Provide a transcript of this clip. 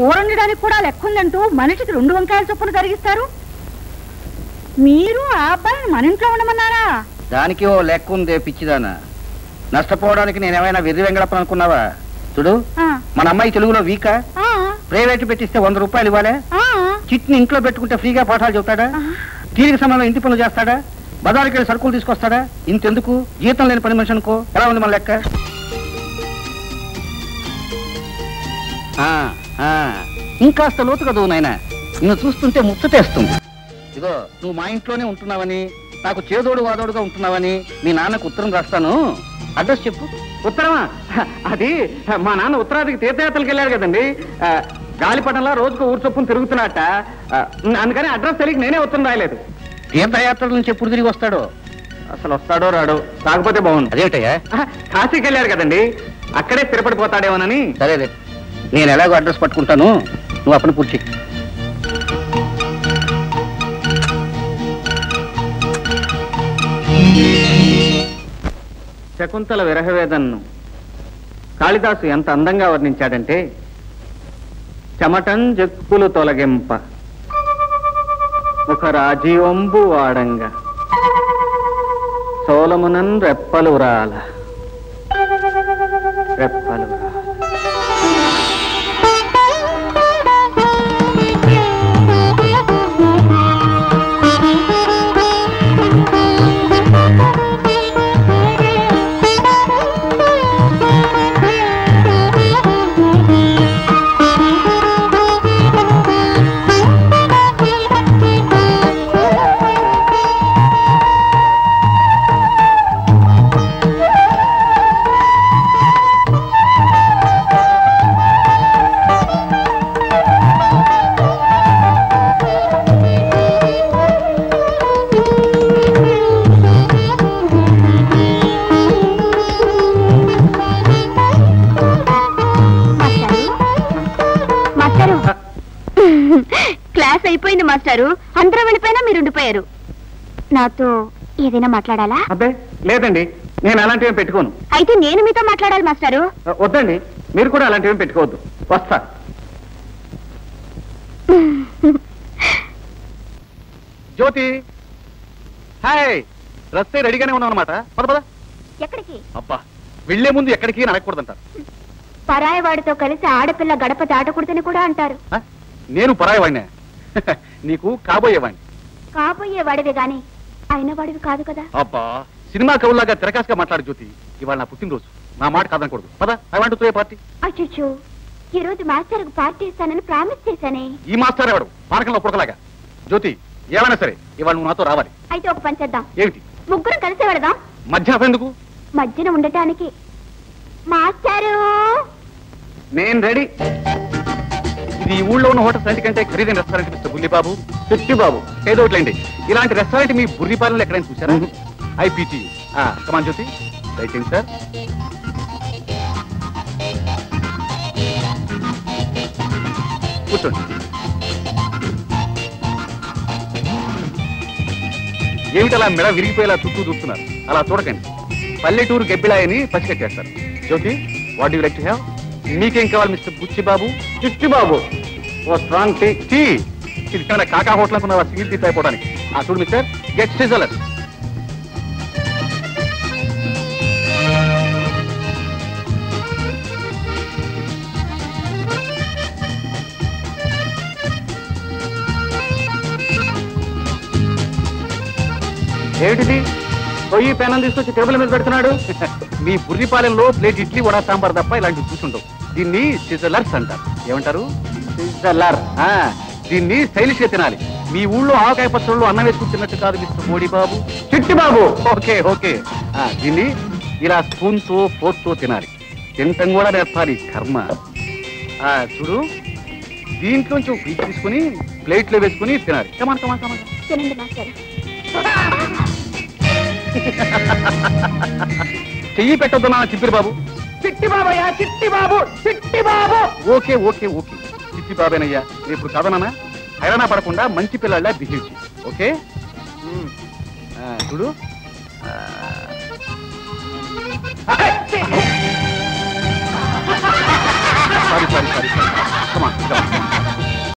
ఊరండడానికి కూడా లెక్క ఉందంటూ మనిషికి రెండు వంకాయల చొప్పున కరిగిస్తారు మీరు ఆ అబ్బాయిని మన ఇంట్లో ఉండమన్నారా? దానికి ఓ లెక్క ఉందే పిచ్చిదానా. నష్టపోవడానికి నేనేమైనా వెర్రి వెంగళప్పని అనుకున్నావా? చూడు ఆ, మన అమ్మాయి తెలుగులో వీకా? ఆ, ప్రైవేట్ పెట్టిస్తే వంద రూపాయలు ఇవ్వాలే? ఆ, చిట్ని ఇంట్లో పెట్టుకుంటే ఫ్రీగా పాఠాలు చెబుతాడా ఆ. తీరిక సమయంలో ఇంటి పనులు చేస్తాడా? బజారుకి వెళ్ళి సరుకులు తీసుకొస్తాడా? ఇంతెందుకు? జీతం లేని పని మనిషి అనుకో. ఎలా ఉంది మన లెక్క? ఆ, ఇంకాస్త లోతుగా దూ నాయన. నిన్ను చూస్తుంటే ముచ్చటేస్తుంది. ఇదో నువ్వు మా ఇంట్లోనే ఉంటున్నావని నాకు చేదోడు వాదోడుగా ఉంటున్నావని మీ నాన్నకు ఉత్తరం రాస్తాను. అడ్రస్ చెప్పు. ఉత్తరమా? అది మా నాన్న ఉత్తరాదికి తీర్థయాత్రలకు వెళ్ళారు కదండి. గాలిపటంలో రోజుకు ఊరు చొప్పున తిరుగుతున్నట్ట. అందుకని అడ్రస్ తెలియక నేనే ఉత్తరం రాయలేదు. తీర్థయాత్రల నుంచి ఎప్పుడు తిరిగి వస్తాడో? అసలు వస్తాడో రాడో రాకపోతే బాగుంది. అదేమిటయ్యా? ఆ, కాశీకి వెళ్ళారు కదండి. అక్కడే స్థిరపడిపోతాడేమోనని. సరేలే. నేను ఎలాగో అడ్రస్ పట్టుకుంటాను. నువ్వు అప్పని పూర్తి శకుంతల విరహవేదన్ను కాళిదాసు ఎంత అందంగా వర్ణించాడంటే చెమటం జక్కులు తొలగింప ఒక రాజీవంబు వాడంగా సోలమునన్ రెప్పలు రాల. రెప్పలు అయిపోయింది మాస్టారు? అందరూ వెళ్ళిపోయినా మీరు ఉండిపోయారు. నాతో ఏదైనా మాట్లాడాలా? అబ్బే లేదండి. నేను అలాంటివి పెట్టుకోను. అయితే నేను మీతో మాట్లాడాలి మాస్టారు. వద్దండి. మీరు కూడా అలాంటివి పెట్టుకోవద్దు. వస్తా. జ్యోతి. హాయ్. రస్తే రెడీగానే ఉన్నాం అనమాట పద పద. ఎక్కడికి? అబ్బా వెళ్ళే ముందు ఎక్కడికి అని అడగకూడదంటారు. పరాయి వాడితో కలిసి ఆడపిల్ల గడప దాటకూడదని కూడా అంటారు? నేను పరాయవాడినే. నీకు కాబోయేవాడిని కాబోయే వాడివి గాని అయిన వాడివి కాదు కదా. అబ్బా సినిమా కవుల్లాగా తిరకాసుగా మాట్లాడు జ్యోతి. ఇవాళ నా పుట్టినరోజు. నా మాట కాదనకూడదు. పద ఐ వాంట్ టు పార్టీ. అచ్చో ఈ రోజు మాస్టర్కి పార్టీ ఇస్తానని ప్రామిస్ చేశానే. ఈ మాస్టర్ ఎవడు? పానకంలో పుడకలాగా. జ్యోతి ఏమైనా సరే ఇవాళ నువ్వు నాతో రావాలి. అయితే ఒక పని చేద్దాం. ఏమిటి? ముగ్గురం కలిసి వెళదాం. మధ్యాహ్నం ఎందుకు? మధ్యన ఉండటానికి. మాస్టారు! నేను రెడీ. ఇది ఈ ఊళ్ళో ఉన్న హోటల్స్ అన్నిటికంటే ఖరీదైన రెస్టారెంట్ మిస్టర్ బుల్లిబాబు? చిట్టి బాబు ఏదో ఒకట్లేండి ఇలాంటి రెస్టారెంట్ మీ బుర్రిపాలెంలో ఎక్కడైనా చూసారా ఐపీటీ కమాన్ జ్యోతి. దయచేయండి సార్ కూర్చోండి. ఏమిటి అలా మెడ విరిగిపోయేలా చుట్టూ చూస్తున్నారు? అలా చూడకండి. పల్లెటూరు గబ్బిలాయని పసిగట్టేస్తారు Jyoti what you like to have మీకేం కావాలి మిస్టర్ బుచ్చిబాబు? చిట్టి బాబు ఓ స్ట్రాంగ్ టీ టీ. ఇది ఏమైనా కాకా హోటల్ అనుకున్నావా సింగిల్ టీ అయిపోవడానికి ఆ చూడు మిస్టర్ గెట్ సిజలర్ ఏమిటిది పొయ్యి పెనం తీసుకొచ్చి టేబుల్ మీద పెడుతున్నాడు? మీ బుర్రిపాలెంలో ప్లేట్ ఇడ్లీ వడ సాంబార్ తప్ప ఇలాంటివి చూసుంటావు దీన్ని సిజలర్స్ అంటారు. ఏమంటారు. ఆ, దీన్ని స్టైలిష్గా తినాలి. మీ ఊళ్ళో ఆవకాయ పచ్చళ్ళు అన్నం వేసుకుని తిన్నట్టు కాదు మిస్టర్ మోడీ బాబు. చిట్టి బాబు. Okay okay. ఆ, దీన్ని ఇలా స్పూన్తో ఫోర్క్తో తినాలి. తినటం కూడా నేర్పాలి. కర్మ. ఆ, చూడు. దీంట్లోంచి ఒక పీస్ తీసుకుని ప్లేట్లో వేసుకుని తినాలి. Come on come on come on తినండి మాస్టర్. చెయ్యి పెట్టొద్దు నా చిప్పిరి బాబు. చిట్టి బాబయ్యా చిట్టి బాబు చిట్టి బాబు. Okay okay okay. చిచ్చి బాబేనయ్యా ఇప్పుడు కథనా హైరాణ పడకుండా మంచి పిల్లల్లా బిహేవ్ చేయి ఓకే? ఇప్పుడు ఆ, చూడు. ఆ. సారీ సారీ సారీ కమా